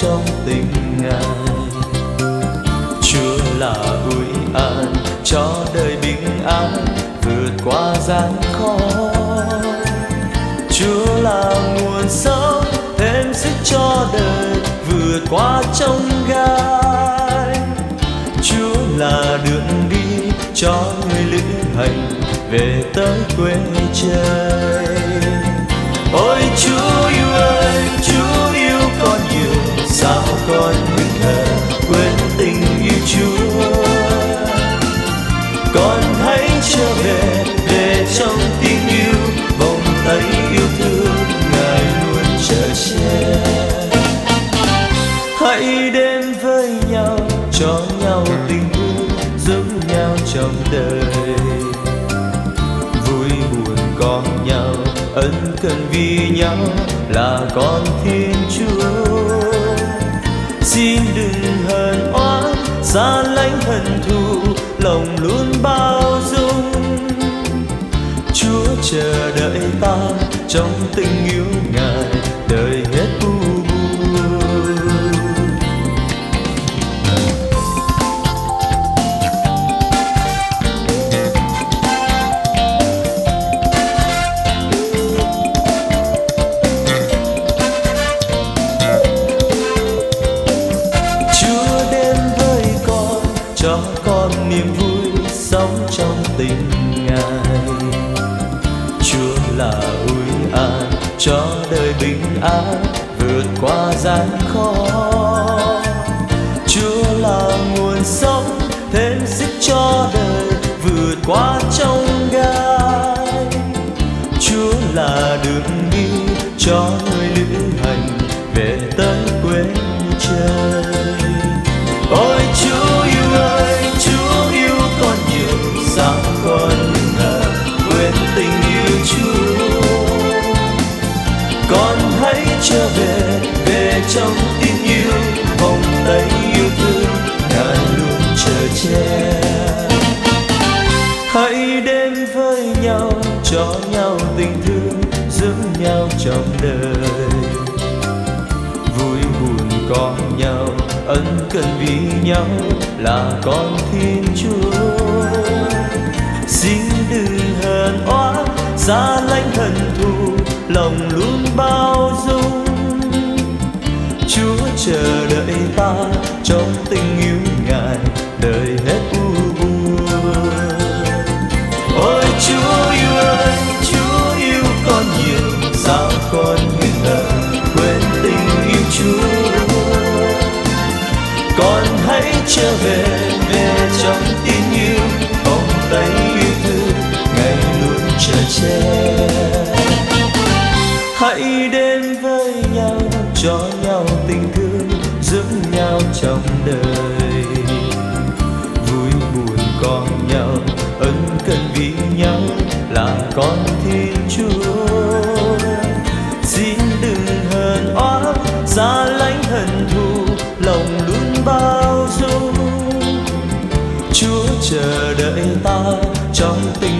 trong tình ngài chúa là vui an, cho đời bình an, vượt qua gian khó chúa là nguồn sống, thêm sức cho đời, vượt qua trong gai. Chúa là đường đi, cho người lữ hành, về tới quê trời. Ôi chúa con hãy trở về để trong tình yêu vòng tay yêu thương ngài luôn chờ che. Hãy đến với nhau, cho nhau tình yêu giúp nhau trong đời. Vui buồn có nhau, ân cần vì nhau là con thiên chúa. Xin đừng hờn oán xa lánh hận thù lòng luôn bao dung. Chúa chờ đợi ta trong tình yêu ngài, đời hết u buồn. Chúa đến với con cho con niềm vui sống trong tình Ngài. Chúa là ủi an cho đời bình an vượt qua gian khó. Chúa là nguồn sống thêm sức cho đời vượt qua trong gai. Chúa là đường đi cho người lữ trong tim yêu, vòng tay yêu thương, ngài luôn chờ che. Hãy đến với nhau cho nhau tình thương giữ nhau trong đời. Vui buồn có nhau ân cần vì nhau là con thiên chúa. Xin đừng hờn oán xa lánh hận thù nhau trong đời. Vui buồn còn nhau, ân cần vì nhau, là con thiên chúa. Xin đừng hờn oán, xa lánh hận thù, lòng luôn bao dung. Chúa chờ đợi ta trong tình